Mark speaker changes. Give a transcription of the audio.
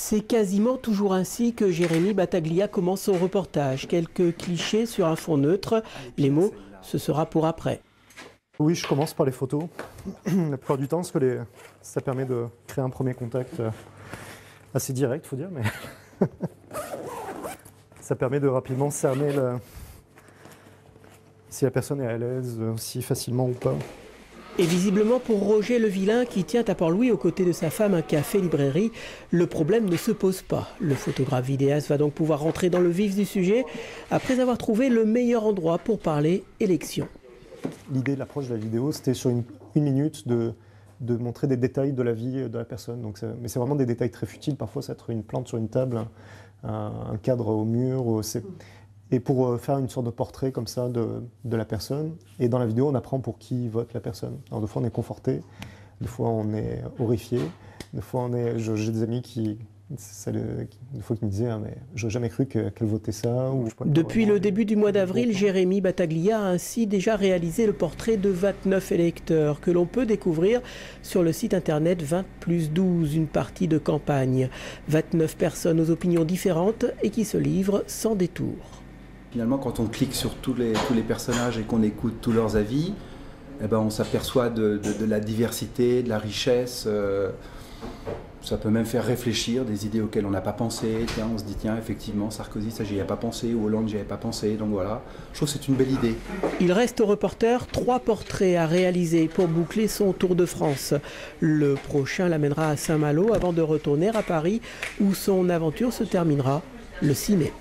Speaker 1: C'est quasiment toujours ainsi que Jérémy Battaglia commence son reportage. Quelques clichés sur un fond neutre. Les mots, ce sera pour après.
Speaker 2: Oui, je commence par les photos. La plupart du temps, ça permet de créer un premier contact euh, assez direct, faut dire, mais ça permet de rapidement cerner si la personne est à l'aise, aussi facilement ou pas.
Speaker 1: Et visiblement pour Roger le Vilain, qui tient à Port-Louis aux côtés de sa femme un café-librairie, le problème ne se pose pas. Le photographe vidéaste va donc pouvoir rentrer dans le vif du sujet après avoir trouvé le meilleur endroit pour parler élection.
Speaker 2: L'idée de l'approche de la vidéo, c'était sur une, minute de, montrer des détails de la vie de la personne. Donc mais c'est vraiment des détails très futiles. Parfois, ça être une plante sur une table, un, cadre au mur et pour euh, faire une sorte de portrait comme ça de, de, la personne. Et dans la vidéo, on apprend pour qui vote la personne. Alors, des fois, on est conforté, des fois, on est horrifié, des fois, on est. J'ai des amis qui. Des fois, qui me disaient, ah, mais j'aurais jamais cru qu'elle votait ça. Ou,
Speaker 1: Depuis le début du mois d'avril, Jérémy Battaglia a ainsi déjà réalisé le portrait de 29 électeurs que l'on peut découvrir sur le site internet 20 plus 12, une partie de campagne. 29 personnes aux opinions différentes et qui se livrent sans détour.
Speaker 3: Finalement, quand on clique sur tous les, tous les personnages et qu'on écoute tous leurs avis, eh ben, on s'aperçoit de, la diversité, de la richesse. Euh, ça peut même faire réfléchir des idées auxquelles on n'a pas pensé. Tiens, on se dit, tiens, effectivement, Sarkozy, ça, j'y avais pas pensé, ou Hollande, j'y avais pas pensé. Donc voilà, je trouve que c'est une belle idée.
Speaker 1: Il reste au reporter trois portraits à réaliser pour boucler son Tour de France. Le prochain l'amènera à Saint-Malo avant de retourner à Paris, où son aventure se terminera le 6 mai.